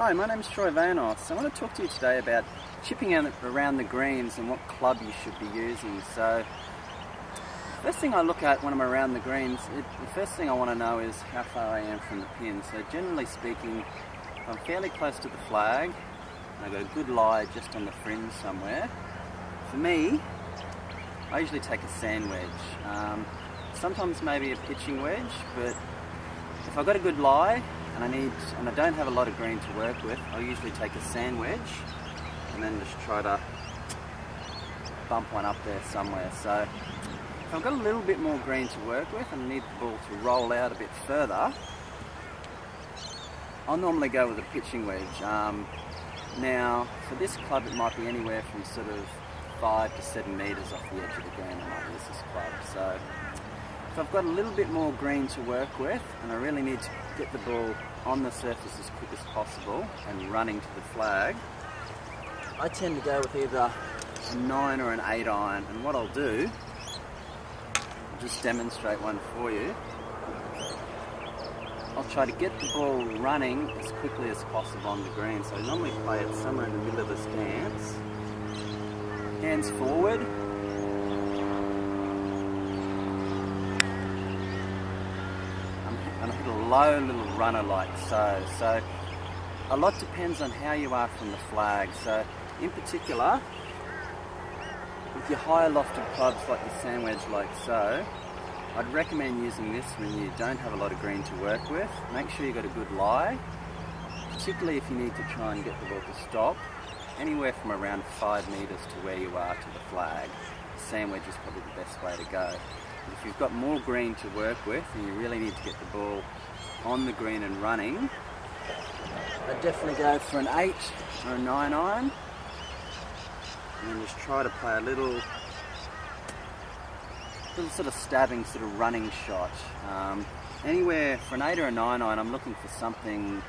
Hi, my name's Troy Vanos. I want to talk to you today about chipping around the greens and what club you should be using. So, first thing I look at when I'm around the greens, it, the first thing I want to know is how far I am from the pin. So generally speaking, I'm fairly close to the flag, I've got a good lie just on the fringe somewhere. For me, I usually take a sand wedge. Um, sometimes maybe a pitching wedge, but if I've got a good lie and I need and I don't have a lot of green to work with, I'll usually take a sand wedge and then just try to bump one up there somewhere. So if I've got a little bit more green to work with and I need the ball to roll out a bit further, I'll normally go with a pitching wedge. Um, now, for this club, it might be anywhere from sort of five to seven metres off the edge of the green I might use this club. So if I've got a little bit more green to work with and I really need to get the ball on the surface as quick as possible and running to the flag, I tend to go with either a 9 or an 8 iron and what I'll do, I'll just demonstrate one for you. I'll try to get the ball running as quickly as possible on the green. So I normally play it somewhere in the middle of the stance. Hands forward, and I hit a low little runner like so. So a lot depends on how you are from the flag. So in particular, with your higher lofted clubs like the sand wedge like so, I'd recommend using this when you don't have a lot of green to work with. Make sure you've got a good lie, particularly if you need to try and get the ball to stop, anywhere from around five metres to where you are to the flag. Sand wedge is probably the best way to go. If you've got more green to work with and you really need to get the ball on the green and running, I'd definitely go for an 8 or a 9 iron and just try to play a little little sort of stabbing, sort of running shot. Um, anywhere for an 8 or a 9 iron, I'm looking for something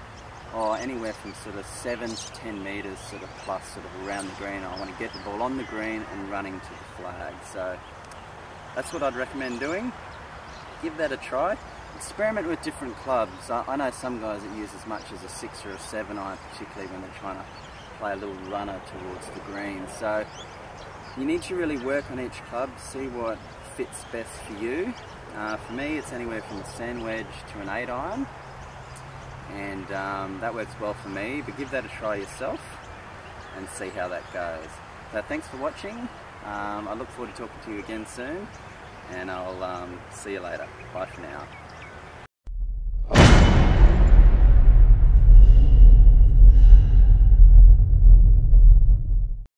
or anywhere from sort of 7 to 10 metres sort of plus sort of around the green. I want to get the ball on the green and running to the flag. So that's what I'd recommend doing. Give that a try. Experiment with different clubs. I, know some guys that use as much as a six or a seven iron, particularly when they're trying to play a little runner towards the green. So you need to really work on each club, see what fits best for you. Uh, for me, it's anywhere from a sand wedge to an eight iron, and um, that works well for me. But give that a try yourself and see how that goes. So thanks for watching. Um, I look forward to talking to you again soon and I'll um, see you later. Bye for now.